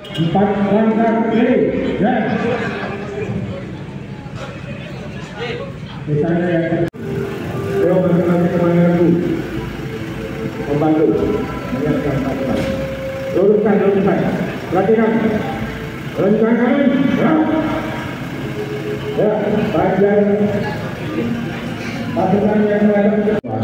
Empat langkah kiri, dan Misalnya yang Yo ke mana dulu Membantu Menyiapkan pasukan Luruskan, luruskan. Perhatikan. Rencana kanan Ya. Ya, panjang Pasukan yang menghadap ke depan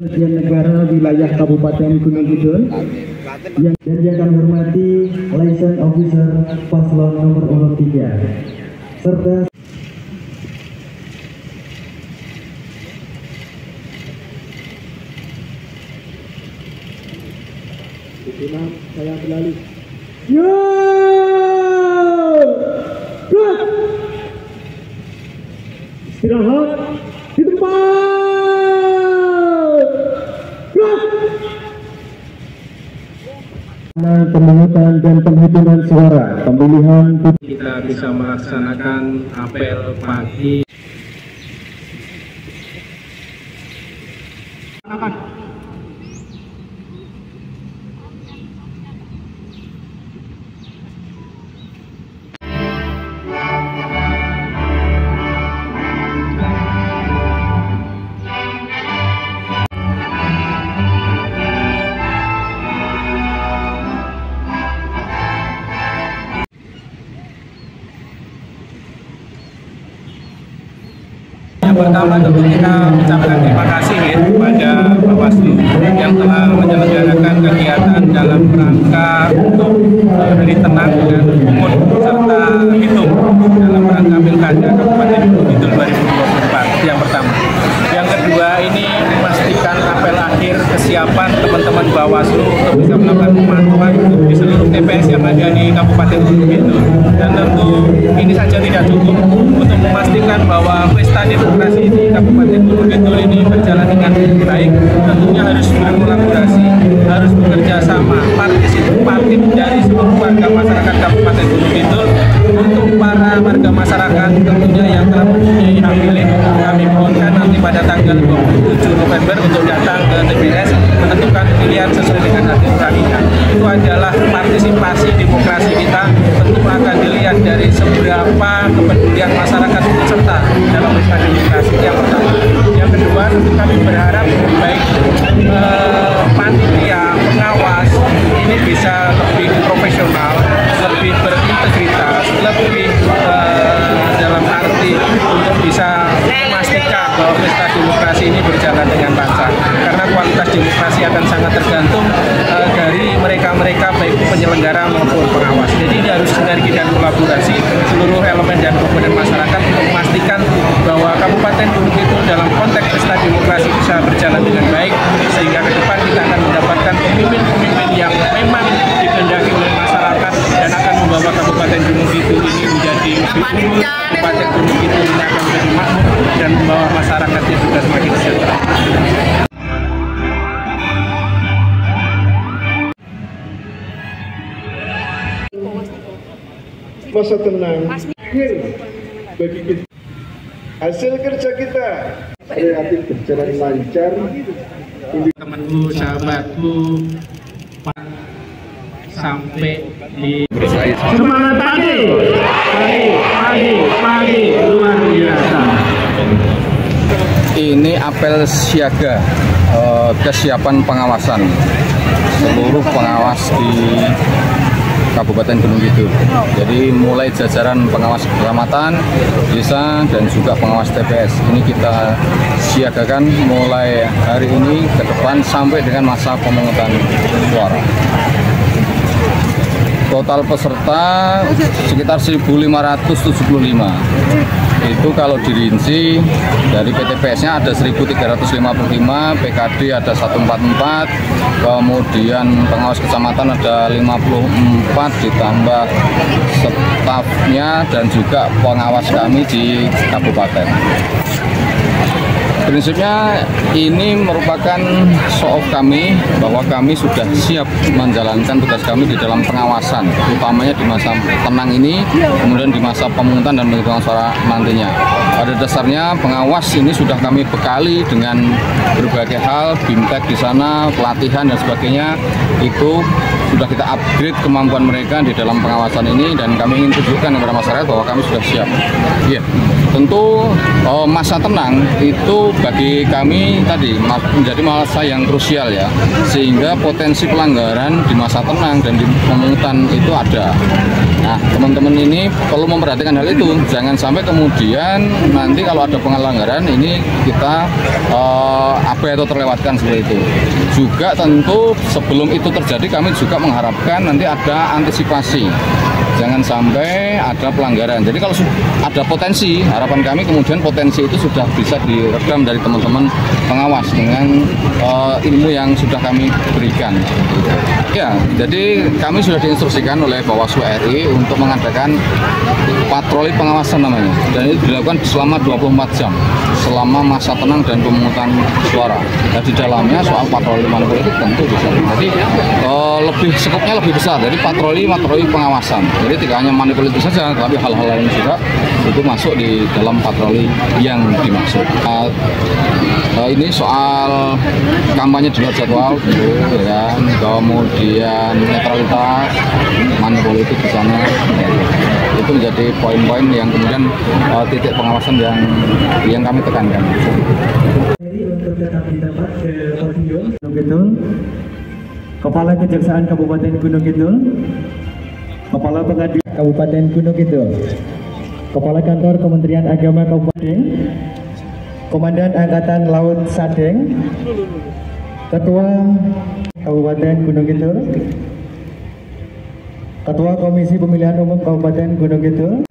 Kementerian Negara Wilayah Kabupaten Gunung Kidul yang kami hormati license officer paslon nomor urut 3 serta saya beralih. Yo! Pemungutan dan penghitungan suara. Pemilihan kita bisa melaksanakan apel pagi pertama tentu kita ucapkan terima kasih ya kepada Bawaslu yang telah menyelenggarakan kegiatan dalam rangka untuk beri tenang dan umum serta hitung dalam rangka pilkada Kabupaten Gunung Kidul 2024 yang pertama. Yang kedua ini memastikan apel akhir kesiapan teman-teman Bawaslu untuk bisa melakukan pemantauan di seluruh TPS yang ada di Kabupaten Gunung Kidul. Dan tentu ini saja tidak cukup untuk memastikan bahwa pesta demokrasi di Kabupaten Gunung Kidul ini berjalan dengan baik. Tentunya harus berkolaborasi, harus bekerja sama, partisipatif Tentu kami berharap baik eh, panitia pengawas ini bisa lebih profesional, Kabupaten Gunung Kidul dalam konteks pesta demokrasi bisa berjalan dengan baik sehingga ke depan kita akan mendapatkan pemimpin-pemimpin yang memang dikehendaki oleh masyarakat dan akan membawa Kabupaten Gunung Kidul ini menjadi lebih unggul, Kabupaten Gunung Kidul ini akan menjadi makmur dan membawa masyarakatnya juga semakin sejahtera. masa tenang akhir bagi kita. Hasil kerja kita kreatif berjalan lancar. temanku, sahabatku, Pak, sampai di Semangat pagi, pagi, pagi, pagi, luar biasa. Ini apel siaga eh, kesiapan pengawasan seluruh pengawas di Kabupaten Gunung Kidul. Jadi mulai jajaran pengawas kecamatan, desa dan juga pengawas TPS. Ini kita siagakan mulai hari ini ke depan sampai dengan masa pemungutan suara. Total peserta sekitar 1575 itu kalau dirinci dari PTPS-nya ada 1355, PKD ada 144, kemudian pengawas kecamatan ada 54 ditambah stafnya dan juga pengawas kami di kabupaten. Prinsipnya ini merupakan off kami bahwa kami sudah siap menjalankan tugas kami di dalam pengawasan, utamanya di masa tenang ini, kemudian di masa pemungutan dan penghitungan suara nantinya. Pada dasarnya pengawas ini sudah kami bekali dengan berbagai hal, bimtek di sana, pelatihan dan sebagainya. Itu sudah kita upgrade kemampuan mereka di dalam pengawasan ini dan kami ingin tunjukkan kepada masyarakat bahwa kami sudah siap. Iya, tentu oh, masa tenang itu bagi kami tadi menjadi masa yang krusial ya. Sehingga potensi pelanggaran di masa tenang dan di pemungutan itu ada. Nah teman-teman ini perlu memperhatikan hal itu. Jangan sampai kemudian nanti kalau ada pelanggaran ini kita uh, abai atau terlewatkan seperti itu. Juga tentu sebelum itu terjadi kami juga mengharapkan nanti ada antisipasi jangan sampai ada pelanggaran. Jadi kalau ada potensi, harapan kami kemudian potensi itu sudah bisa diredam dari teman-teman pengawas dengan uh, ilmu yang sudah kami berikan. Ya, jadi kami sudah diinstruksikan oleh Bawaslu RI untuk mengadakan patroli pengawasan namanya. Dan itu dilakukan selama 24 jam, selama masa tenang dan pemungutan suara. Dan di dalamnya soal patroli politik tentu bisa. Jadi uh, lebih skopnya lebih besar. Jadi patroli patroli pengawasan. Jadi tidak hanya money politik saja, tapi hal-hal lain juga itu masuk di dalam patroli yang dimaksud. Uh, uh, ini soal kampanye di luar jadwal, gitu, ya kan. kemudian netralitas, money politik di sana. Itu menjadi poin-poin yang kemudian uh, titik pengawasan yang yang kami tekankan. Untuk tetap ke Kepala Kejaksaan Kabupaten Gunung Kidul, Kepala Pengadilan Kabupaten Gunung Kidul, Kepala Kantor Kementerian Agama Kabupaten, Komandan Angkatan Laut Sadeng, Ketua Kabupaten Gunung Kidul, Ketua Komisi Pemilihan Umum Kabupaten Gunung Kidul,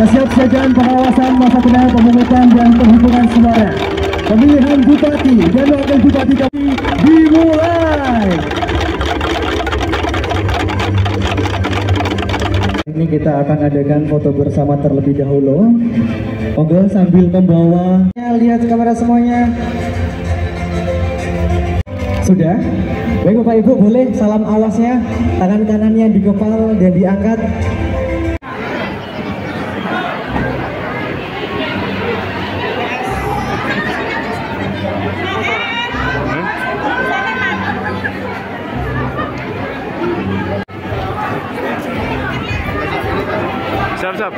kesiapsiagaan pengawasan masa tenang pemungutan dan bupati dimulai ini kita akan adakan foto bersama terlebih dahulu. Monggo sambil membawa. Lihat kamera semuanya. Sudah? Baik bapak ibu boleh. Salam awasnya. Tangan kanannya di kepal dan diangkat Siap, siap.